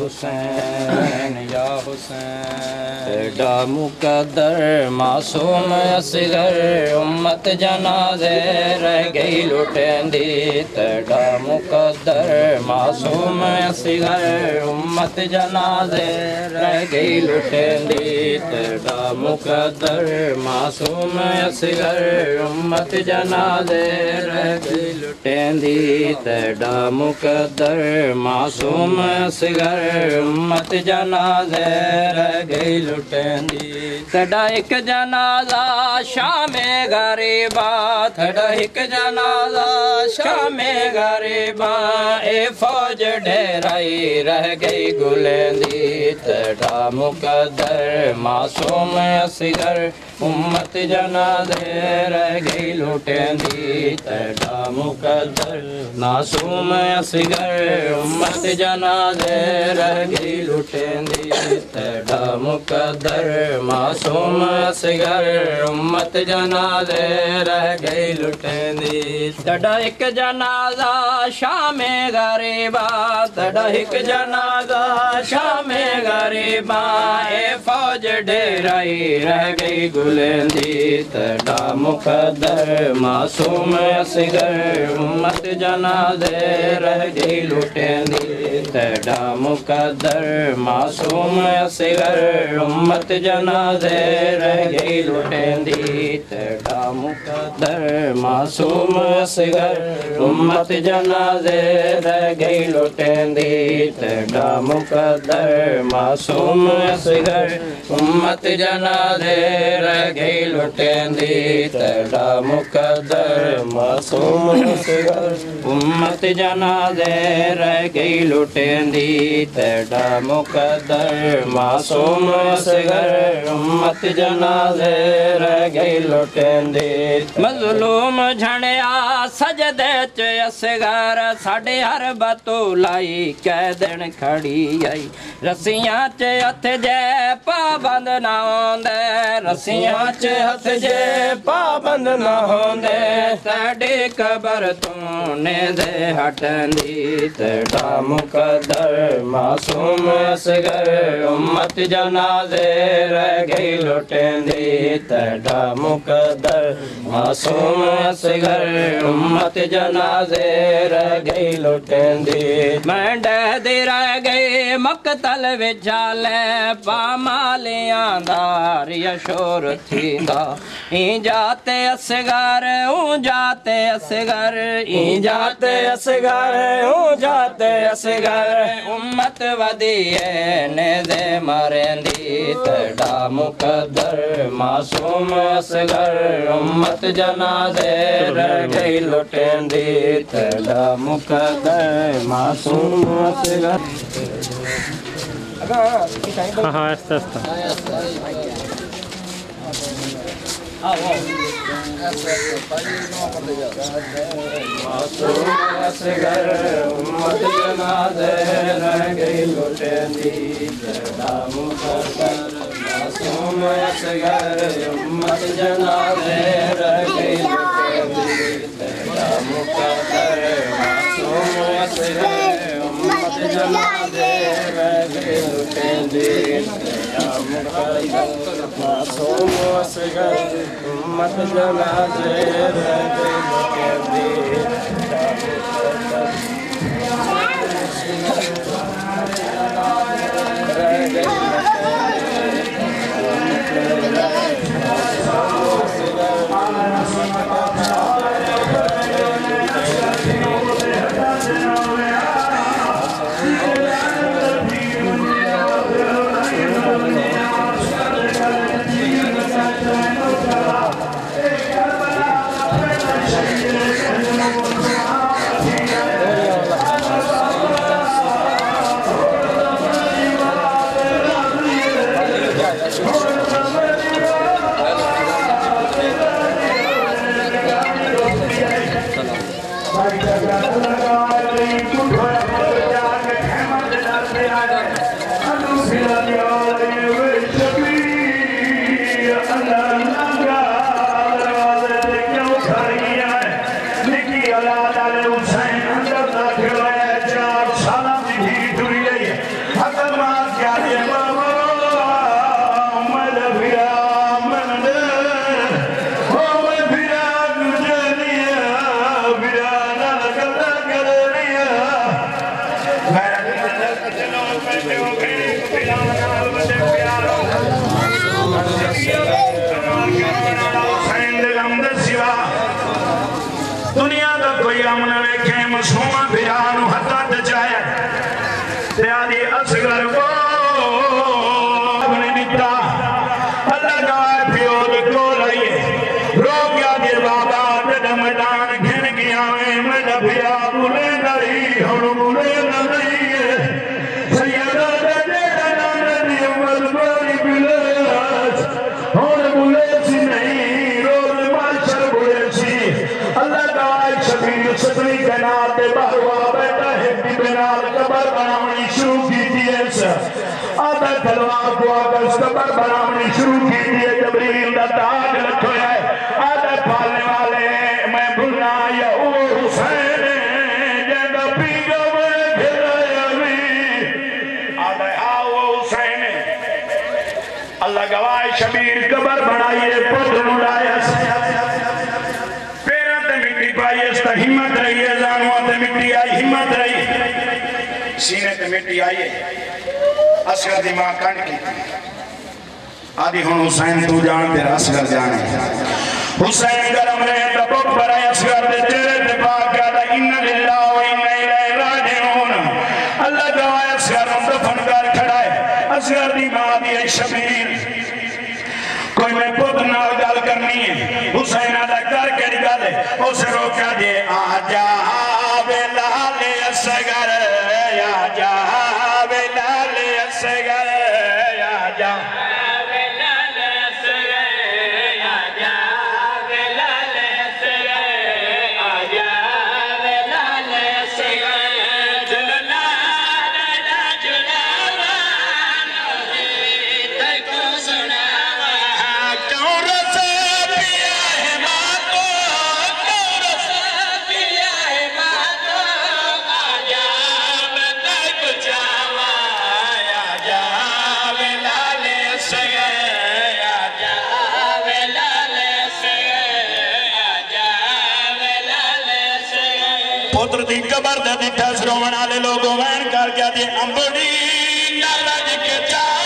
حسین یا حسین ڈا مقدر معصوم اصغر امت جنازے رہ گئی دی تا مقدر معصوم اصغر امت جنازے رہ گئی دی تا مقدر معصوم اصغر امت جنازے رہ گئی دی تا مقدر معصوم اصغر उम्मत जनाज़े रह गई लुटेंदी तॾहिं हिकु जनाज़ा शामे ग़रीबा बा तॾहिं हिकु जनाला शाम गारी बा फौज डेराई रह गई घुलंदी तॾा मुक़दर मासूम असर उम्मत जनाज़े रह गई लुटेंदी तॾा मुक़दर मासूम असर उम्मत जनाज़े रही लुटेंदी लुटेंदी मुकदर मासूम असरत जनादे रह गई लुटेंदी तॾहिं हिकु जनादा शाम गरेबा तॾहिं हिकु जनादा शाम ए फौज डेराई रही गुलेंदी तॾा मुकदर मासूम असरत जना दे रह गई लुटेंदी तॾा मुख कदर मासूम सिगर उम्मत जनाजे रह गई लुटेंदी तेरा मुकदर मासूम सिगर उम्मत जनाजे रह गई लुटेंदी तेरा मुकदर मासूम सिगर उम्मत जनाजे रह गई लुटेंदी तेरा मुकदर मासूम सिगर उम्मत जनाजे रह गई लुटेंदी रह गई लुटेंदी मज़लूम झंडिया ਸਜਦੇ ਚ ਅਸਗਰ ਸਾਡੇ ਹਰ ਬਤੂ ਲਾਈ ਕਹਿ ਦੇਣ ਖੜੀ ਆਈ ਰਸੀਆਂ ਚ ਹੱਥ ਜੇ ਪਾਬੰਦ ਨਾ ਹੁੰਦੇ ਰਸੀਆਂ ਚ ਹੱਥ ਜੇ ਪਾਬੰਦ ਨਾ ਹੁੰਦੇ ਸਾਡੇ ਕਬਰ ਤੋਂ ਨੇ ਦੇ ਹਟਦੀ ਤੇਰਾ ਮੁਕਦਰ ਮਾਸੂਮ ਅਸਗਰ ਉਮਤ ਜਨਾਜ਼ੇ ਰਹਿ ਗਈ ਲੁੱਟੇਂਦੀ त मुक़ मासू असरत जन गई लोट मई मुक तल विझाल शोर थी ई असर उते असर ई असर उत असर उम्मत वध मार तॾा मुक़दर معصوم اصغر امت جنازے جنا لٹین دی گئی مقدر معصوم اصغر ہاں, ہاں، معصوم اصغر امت جنازے ماس لٹین دی دے مقدر मत जना गरम सां मत जना देरो मशा بیٹا ہے ہے ہے شروع شروع کی کی تھی تھی ایسا آدھا آدھا آدھا تلوار کو آگر اس جبریل دا تاج لکھو والے میں یا حسین حسین جیدہ بھی اللہ گواہ شبیر بنائیے سے پائی اس تا ہمت رہی ہے زانوہ تے مٹی آئی ہمت رہی ہے سینے تے مٹی آئی ہے اسگر دماغ کن کی تھی آدھی ہون حسین تو جان تیر اسگر جانے حسین گرم رہے تا پک پرائے اسگر دے چرے تے پاک کیا تا انہ للہ و انہ الہ راجے ہون اللہ جوائے اسگر ہم تا فنگار کھڑائے اسگر دماغ دیئے شبیر کوئی میں پت نال گل کرنی ہے حسین دا کر کے گل اس روکا دے آ جا وے لال اصغر آ جا دی قبر دے بھردا سرو آئے لوگ کر کے امبڑ